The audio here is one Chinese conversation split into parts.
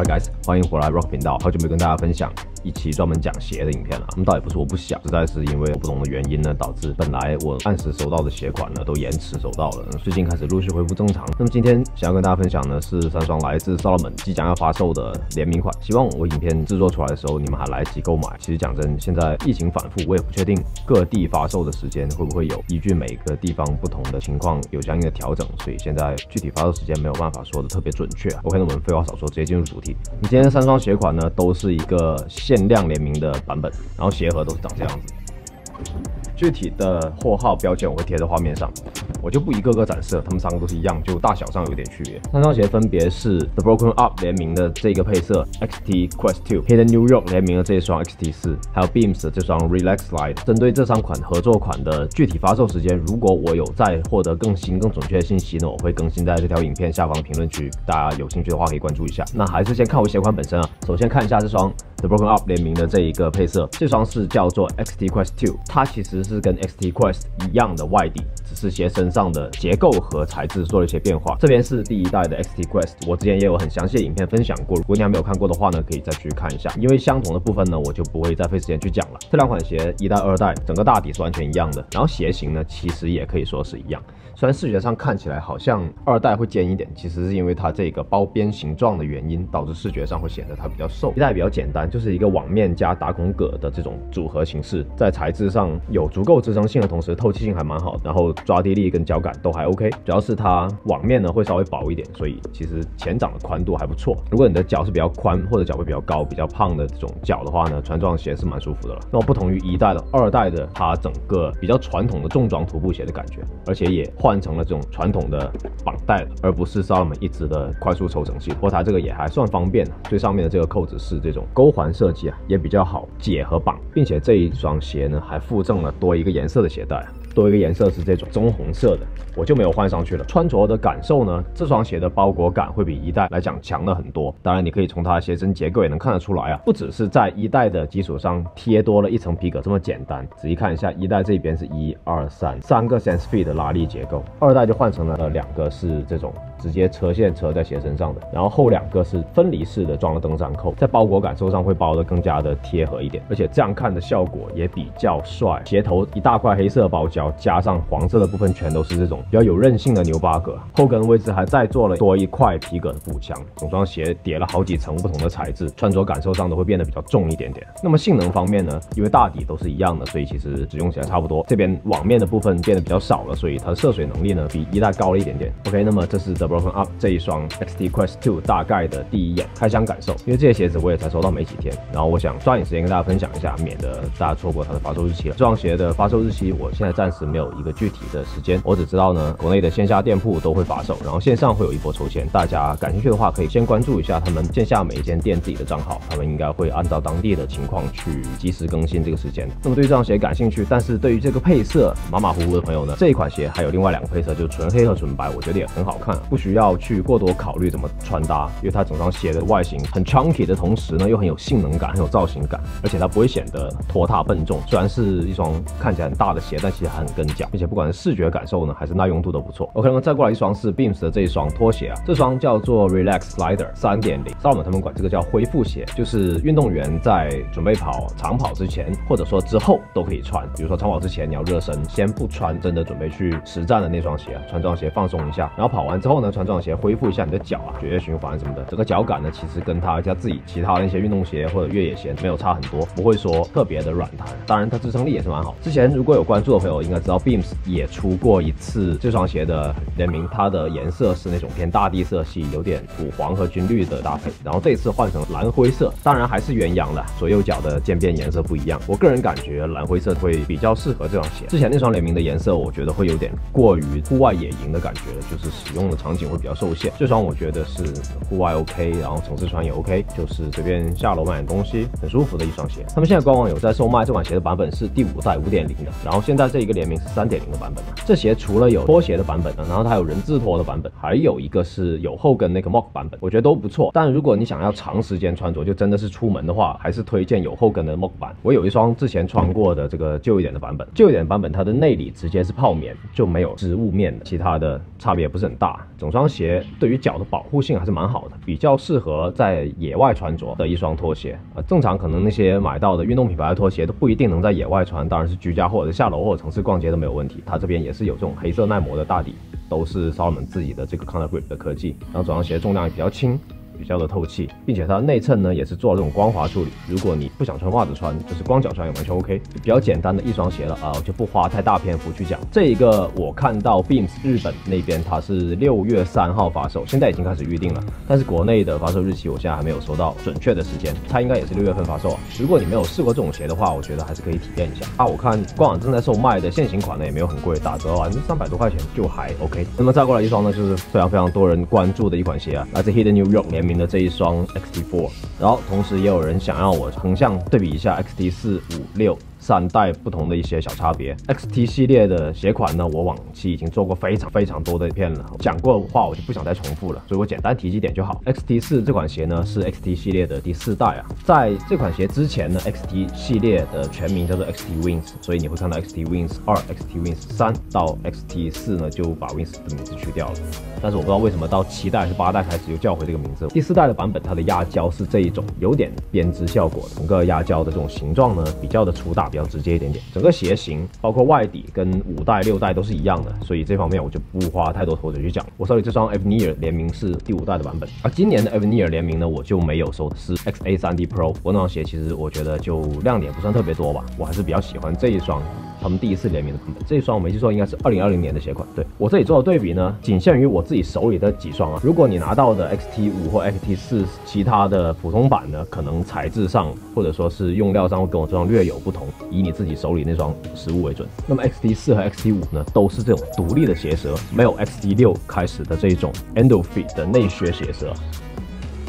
hi guys 欢迎回来 rock 频道好久没跟大家分享。一期专门讲鞋的影片了。那么倒也不是我不想，实在是因为不同的原因呢，导致本来我按时收到的鞋款呢都延迟收到了。最近开始陆续恢复正常。那么今天想要跟大家分享的是三双来自 Salomon 即将要发售的联名款。希望我影片制作出来的时候，你们还来得及购买。其实讲真，现在疫情反复，我也不确定各地发售的时间会不会有依据每个地方不同的情况有相应的调整，所以现在具体发售时间没有办法说的特别准确。OK，那我们废话少说，直接进入主题。你今天三双鞋款呢，都是一个限量联名的版本，然后鞋盒都是长这样子。具体的货号标签我会贴在画面上，我就不一个个展示了，它们三个都是一样，就大小上有点区别。三双鞋分别是 The Broken Up 联名的这个配色，XT Quest 2，Hidden New York 联名的这一双 XT 4，还有 Beams 的这双 Relax Slide。针对这三款合作款的具体发售时间，如果我有再获得更新、更准确的信息呢，我会更新在这条影片下方评论区，大家有兴趣的话可以关注一下。那还是先看我鞋款本身啊，首先看一下这双 The Broken Up 联名的这一个配色，这双是叫做 XT Quest 2，它其实是跟 XT Quest 一样的外底，只是鞋身上的结构和材质做了一些变化。这边是第一代的 XT Quest，我之前也有很详细的影片分享过，如果你还没有看过的话呢，可以再去看一下。因为相同的部分呢，我就不会再费时间去讲了。这两款鞋一代、二代整个大底是完全一样的，然后鞋型呢，其实也可以说是一样。虽然视觉上看起来好像二代会尖一点，其实是因为它这个包边形状的原因，导致视觉上会显得它比较瘦。一代比较简单，就是一个网面加打孔革的这种组合形式，在材质上有足够支撑性的同时，透气性还蛮好，然后抓地力跟脚感都还 OK。主要是它网面呢会稍微薄一点，所以其实前掌的宽度还不错。如果你的脚是比较宽或者脚会比较高、比较胖的这种脚的话呢，穿这双鞋是蛮舒服的了。那么不同于一代的，二代的它整个比较传统的重装徒步鞋的感觉，而且也换换成了这种传统的绑带，而不是 Salomon 一直的快速抽绳系。不过它这个也还算方便，最上面的这个扣子是这种钩环设计啊，也比较好解和绑，并且这一双鞋呢还附赠了多一个颜色的鞋带。多一个颜色是这种棕红色的，我就没有换上去了。穿着的感受呢，这双鞋的包裹感会比一代来讲强了很多。当然，你可以从它的鞋身结构也能看得出来啊，不只是在一代的基础上贴多了一层皮革这么简单。仔细看一下，一代这边是一二三三个 Sense Fit 的拉力结构，二代就换成了两个是这种直接车线车在鞋身上的，然后后两个是分离式的装了登山扣，在包裹感受上会包的更加的贴合一点，而且这样看的效果也比较帅。鞋头一大块黑色包胶。加上黄色的部分全都是这种比较有韧性的牛巴革，后跟位置还再做了多一块皮革的补强，整双鞋叠了好几层不同的材质，穿着感受上都会变得比较重一点点。那么性能方面呢，因为大底都是一样的，所以其实使用起来差不多。这边网面的部分变得比较少了，所以它的涉水能力呢比一代高了一点点。OK，那么这是 The Broken Up 这一双 XT Quest 2大概的第一眼开箱感受，因为这些鞋子我也才收到没几天，然后我想抓紧时间跟大家分享一下，免得大家错过它的发售日期了。这双鞋的发售日期我现在暂时没有一个具体的时间，我只知道呢，国内的线下店铺都会发售，然后线上会有一波抽签，大家感兴趣的话可以先关注一下他们线下每一间店自己的账号，他们应该会按照当地的情况去及时更新这个时间。那么对这双鞋感兴趣，但是对于这个配色马马虎虎的朋友呢，这一款鞋还有另外两个配色，就是纯黑和纯白，我觉得也很好看，不需要去过多考虑怎么穿搭，因为它整双鞋的外形很 chunky 的同时呢，又很有性能感，很有造型感，而且它不会显得拖沓笨重。虽然是一双看起来很大的鞋，但其实还很跟脚，并且不管是视觉感受呢，还是耐用度都不错。OK，那么再过来一双是 Beams 的这一双拖鞋啊，这双叫做 Relax Slider 三点零 s a l m o n 他们管这个叫恢复鞋，就是运动员在准备跑长跑之前，或者说之后都可以穿。比如说长跑之前你要热身，先不穿真的准备去实战的那双鞋，穿这双鞋放松一下，然后跑完之后呢，穿这双鞋恢复一下你的脚啊，血液循环什么的，整个脚感呢，其实跟它家自己其他那些运动鞋或者越野鞋没有差很多，不会说特别的软弹。当然它支撑力也是蛮好。之前如果有关注的朋友应该知道 Beams 也出过一次这双鞋的联名，它的颜色是那种偏大地色系，有点土黄和军绿的搭配。然后这次换成蓝灰色，当然还是原样了，左右脚的渐变颜色不一样。我个人感觉蓝灰色会比较适合这双鞋。之前那双联名的颜色，我觉得会有点过于户外野营的感觉了，就是使用的场景会比较受限。这双我觉得是户外 OK，然后城市穿也 OK，就是随便下楼买点东西很舒服的一双鞋。他们现在官网有在售卖这款鞋的版本是第五代五点零的，然后现在这一个联名是三点零的版本。这鞋除了有拖鞋的版本呢，然后它有人字拖的版本，还有一个是有后跟那个 Mock 版本，我觉得都不错。但如果你想要长时间穿着，就真的是出门的话，还是推荐有后跟的 Mock 版。我有一双之前穿过的这个旧一点的版本，旧一点版本它的内里直接是泡棉，就没有织物面的，其他的差别不是很大。总整双鞋对于脚的保护性还是蛮好的，比较适合在野外穿着的一双拖鞋啊。正常可能那些买到的运动品牌的拖鞋都不一定能在野外穿，当然是居家或者下楼或者城市逛街都没有问题。它这边也是有这种黑色耐磨的大底，都是 Salomon 自己的这个 Counter Grip 的科技，然后整双鞋重量也比较轻。比较的透气，并且它的内衬呢也是做了这种光滑处理。如果你不想穿袜子穿，就是光脚穿也完全 OK。比较简单的一双鞋了啊，我就不花太大篇幅去讲。这一个我看到 Beams 日本那边它是六月三号发售，现在已经开始预定了，但是国内的发售日期我现在还没有收到准确的时间，它应该也是六月份发售。啊如果你没有试过这种鞋的话，我觉得还是可以体验一下。啊，我看官网正在售卖的现行款呢也没有很贵，打折啊，三百多块钱就还 OK。那么再过来一双呢，就是非常非常多人关注的一款鞋啊，来自 Hidden New York 联名的这一双。XT4，然后同时也有人想要我横向对比一下 XT 四五六。三代不同的一些小差别，XT 系列的鞋款呢，我往期已经做过非常非常多的片了，讲过的话我就不想再重复了，所以我简单提几点就好。XT 四这款鞋呢是 XT 系列的第四代啊，在这款鞋之前呢，XT 系列的全名叫做 XT Wings，所以你会看到 XT Wings 二、XT Wings 三到 XT 四呢就把 Wings 的名字去掉了，但是我不知道为什么到七代还是八代开始又叫回这个名字。第四代的版本它的压胶是这一种有点编织效果，整个压胶的这种形状呢比较的粗大。比较直接一点点，整个鞋型包括外底跟五代六代都是一样的，所以这方面我就不花太多口水去讲。我手里这双 Avenir 联名是第五代的版本，而今年的 Avenir 联名呢，我就没有收是 XA 3D Pro。我那双鞋其实我觉得就亮点不算特别多吧，我还是比较喜欢这一双。他们第一次联名的版本，这一双我没记错应该是二零二零年的鞋款。对我这里做的对比呢，仅限于我自己手里的几双啊。如果你拿到的 XT 五或 XT 四其他的普通版呢，可能材质上或者说是用料上会跟我这双略有不同。以你自己手里那双实物为准。那么 XT 四和 XT 五呢，都是这种独立的鞋舌，没有 XT 六开始的这种 Endo Fit 的内靴鞋舌。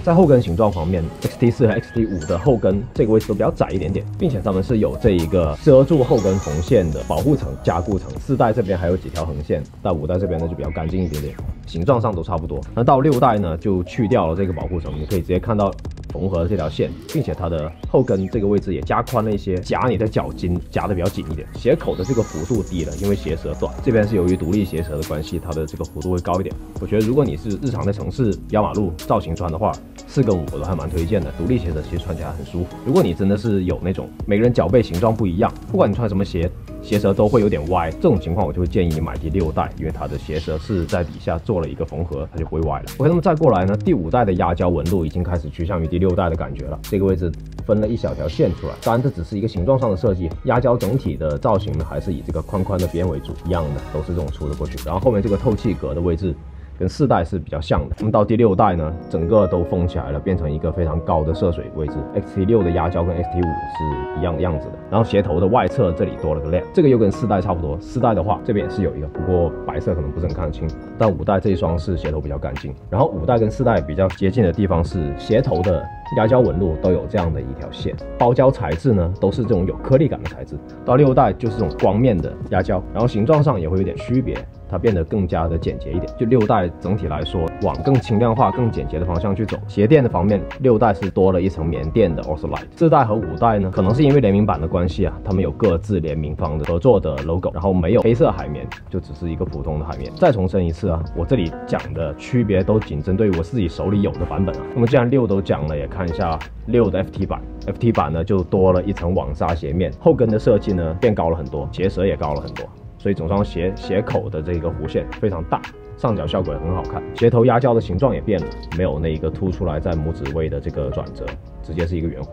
在后跟形状方面，XT 四和 XT 五的后跟这个位置都比较窄一点点，并且它们是有这一个遮住后跟缝线的保护层加固层。四代这边还有几条横线，但五代这边呢就比较干净一点点，形状上都差不多。那到六代呢就去掉了这个保护层，你可以直接看到。缝合这条线，并且它的后跟这个位置也加宽了一些，夹你的脚筋夹的比较紧一点。鞋口的这个弧度低了，因为鞋舌短。这边是由于独立鞋舌的关系，它的这个弧度会高一点。我觉得如果你是日常在城市压马路造型穿的话，四跟五我都还蛮推荐的。独立鞋舌其实穿起来很舒服。如果你真的是有那种每个人脚背形状不一样，不管你穿什么鞋。鞋舌都会有点歪，这种情况我就会建议你买第六代，因为它的鞋舌是在底下做了一个缝合，它就不会歪了。OK，那么再过来呢，第五代的压胶纹路已经开始趋向于第六代的感觉了。这个位置分了一小条线出来，当然这只是一个形状上的设计，压胶整体的造型呢还是以这个宽宽的边为主，一样的都是这种粗的过去。然后后面这个透气格的位置。跟四代是比较像的，那么到第六代呢，整个都封起来了，变成一个非常高的涉水位置。XT 六的压胶跟 XT 五是一样样子的，然后鞋头的外侧这里多了个链，这个又跟四代差不多。四代的话，这边也是有一个，不过白色可能不是很看得清。但五代这一双是鞋头比较干净，然后五代跟四代比较接近的地方是鞋头的压胶纹路都有这样的一条线，包胶材质呢都是这种有颗粒感的材质。到六代就是这种光面的压胶，然后形状上也会有点区别。它变得更加的简洁一点，就六代整体来说往更轻量化、更简洁的方向去走。鞋垫的方面，六代是多了一层棉垫的 Osolite。四代和五代呢，可能是因为联名版的关系啊，他们有各自联名方的合作的 logo，然后没有黑色海绵，就只是一个普通的海绵。再重申一次啊，我这里讲的区别都仅针对我自己手里有的版本啊。那么既然六都讲了，也看一下六的 FT 版。FT 版呢就多了一层网纱鞋面，后跟的设计呢变高了很多，鞋舌也高了很多。所以整双鞋鞋口的这个弧线非常大，上脚效果也很好看，鞋头压胶的形状也变了，没有那一个凸出来在拇指位的这个转折。直接是一个圆弧。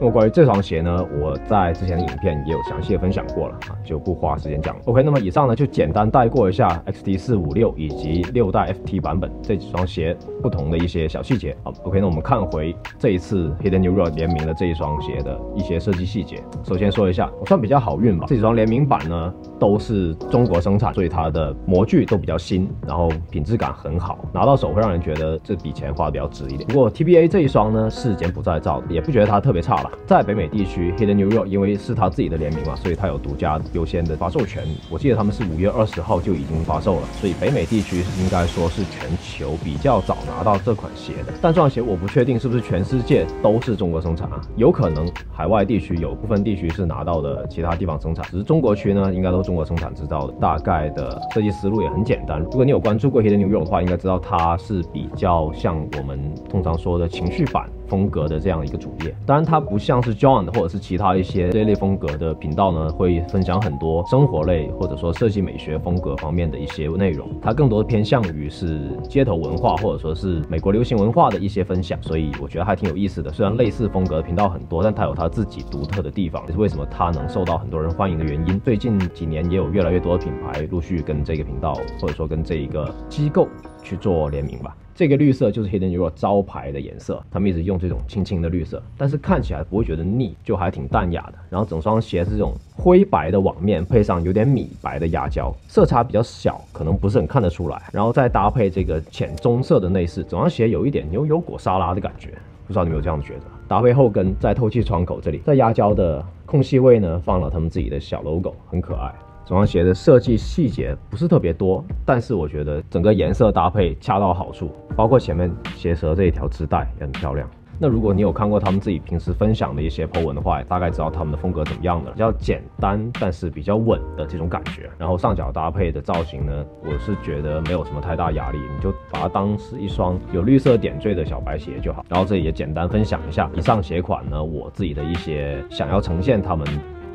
那么关于这双鞋呢，我在之前的影片也有详细的分享过了啊，就不花时间讲了。OK，那么以上呢就简单带过一下 XT 四五六以及六代 FT 版本这几双鞋不同的一些小细节啊。OK，那我们看回这一次 Hidden New Road 联名的这一双鞋的一些设计细节。首先说一下，我算比较好运吧，这几双联名版呢都是中国生产，所以它的模具都比较新，然后品质感很好，拿到手会让人觉得这笔钱花的比较值一点。不过 TBA 这一双呢是柬埔寨造。的，也不觉得它特别差了。在北美地区，Hidden New York 因为是他自己的联名嘛，所以它有独家优先的发售权。我记得他们是五月二十号就已经发售了，所以北美地区应该说是全球比较早拿到这款鞋的。但这双鞋我不确定是不是全世界都是中国生产啊，有可能海外地区有部分地区是拿到的其他地方生产，只是中国区呢应该都是中国生产制造的。大概的设计思路也很简单，如果你有关注过 Hidden New York 的话，应该知道它是比较像我们通常说的情绪版。风格的这样一个主页，当然它不像是 John 或者是其他一些这类风格的频道呢，会分享很多生活类或者说设计美学风格方面的一些内容，它更多偏向于是街头文化或者说是美国流行文化的一些分享，所以我觉得还挺有意思的。虽然类似风格的频道很多，但它有它自己独特的地方，也是为什么它能受到很多人欢迎的原因。最近几年也有越来越多的品牌陆续跟这个频道或者说跟这一个机构去做联名吧。这个绿色就是 Hidden Euro 招牌的颜色，他们一直用这种轻轻的绿色，但是看起来不会觉得腻，就还挺淡雅的。然后整双鞋是这种灰白的网面，配上有点米白的压胶，色差比较小，可能不是很看得出来。然后再搭配这个浅棕色的内饰，整双鞋有一点牛油果沙拉的感觉，不知道你有没有这样觉得？搭配后跟在透气窗口这里，在压胶的空隙位呢，放了他们自己的小 logo，很可爱。这双鞋的设计细节不是特别多，但是我觉得整个颜色搭配恰到好处，包括前面鞋舌这一条织带也很漂亮。那如果你有看过他们自己平时分享的一些 po 文的话，大概知道他们的风格怎么样的，比较简单但是比较稳的这种感觉。然后上脚搭配的造型呢，我是觉得没有什么太大压力，你就把它当是一双有绿色点缀的小白鞋就好。然后这里也简单分享一下以上鞋款呢，我自己的一些想要呈现他们。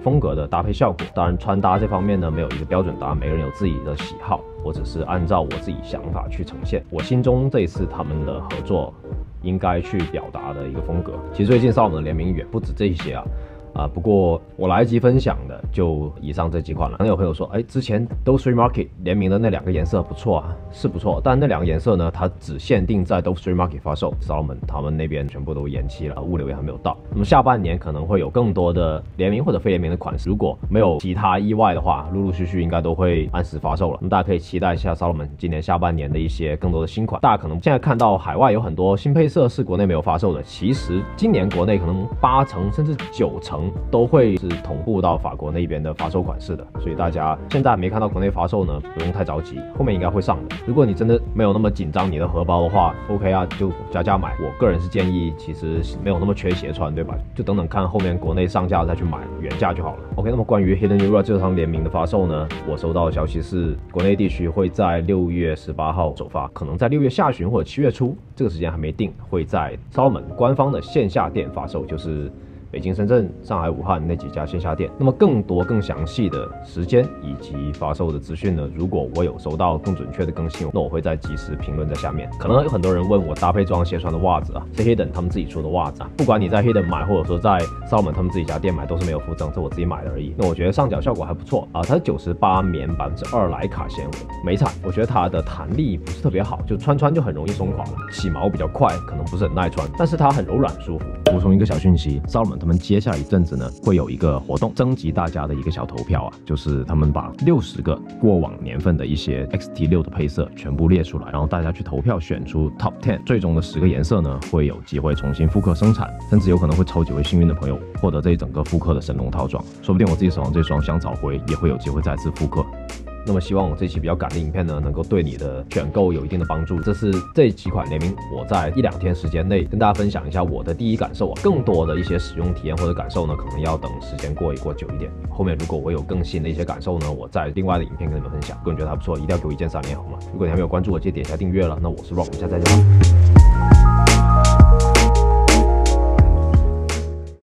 风格的搭配效果，当然穿搭这方面呢，没有一个标准答案，每个人有自己的喜好，我只是按照我自己想法去呈现。我心中这一次他们的合作应该去表达的一个风格。其实最近上我们的联名远不止这些啊。啊，不过我来及分享的就以上这几款了。可能有朋友说，哎，之前 Dove Street Market 联名的那两个颜色不错啊，是不错。但那两个颜色呢，它只限定在 Dove Street Market 发售，Salomon 他们那边全部都延期了，物流也还没有到。那么下半年可能会有更多的联名或者非联名的款式，如果没有其他意外的话，陆陆续续应该都会按时发售了。那么大家可以期待一下 Salomon 今年下半年的一些更多的新款。大家可能现在看到海外有很多新配色是国内没有发售的，其实今年国内可能八成甚至九成。都会是同步到法国那边的发售款式的，所以大家现在没看到国内发售呢，不用太着急，后面应该会上的。如果你真的没有那么紧张你的荷包的话，OK 啊，就加价买。我个人是建议，其实没有那么缺鞋穿，对吧？就等等看后面国内上架再去买原价就好了。OK，那么关于 Hidden Euro 这场联名的发售呢，我收到的消息是，国内地区会在六月十八号首发，可能在六月下旬或者七月初，这个时间还没定，会在 salmon 官方的线下店发售，就是。北京、深圳、上海、武汉那几家线下店，那么更多、更详细的时间以及发售的资讯呢？如果我有收到更准确的更新，那我会再及时评论在下面。可能有很多人问我搭配这双鞋穿的袜子啊，是 Hidden 他们自己出的袜子啊。不管你在 Hidden 买，或者说在 Salomon 他们自己家店买，都是没有附赠，是我自己买的而已。那我觉得上脚效果还不错啊，它是九十八棉百分之二莱卡纤维，美彩。我觉得它的弹力不是特别好，就穿穿就很容易松垮了，起毛比较快，可能不是很耐穿，但是它很柔软舒服。补充一个小讯息，Salomon。他我们接下来一阵子呢，会有一个活动，征集大家的一个小投票啊，就是他们把六十个过往年份的一些 XT 六的配色全部列出来，然后大家去投票选出 Top Ten，最终的十个颜色呢，会有机会重新复刻生产，甚至有可能会抽几位幸运的朋友获得这一整个复刻的神龙套装，说不定我自己手上这双香草灰也会有机会再次复刻。那么希望我这期比较赶的影片呢，能够对你的选购有一定的帮助。这是这几款联名，我在一两天时间内跟大家分享一下我的第一感受啊。更多的一些使用体验或者感受呢，可能要等时间过一过久一点。后面如果我有更新的一些感受呢，我在另外的影片跟你们分享。个人觉得还不错，一定要给我一键三连好吗？如果你还没有关注我，记得点一下订阅了。那我是 Rock，我们下次再见吧。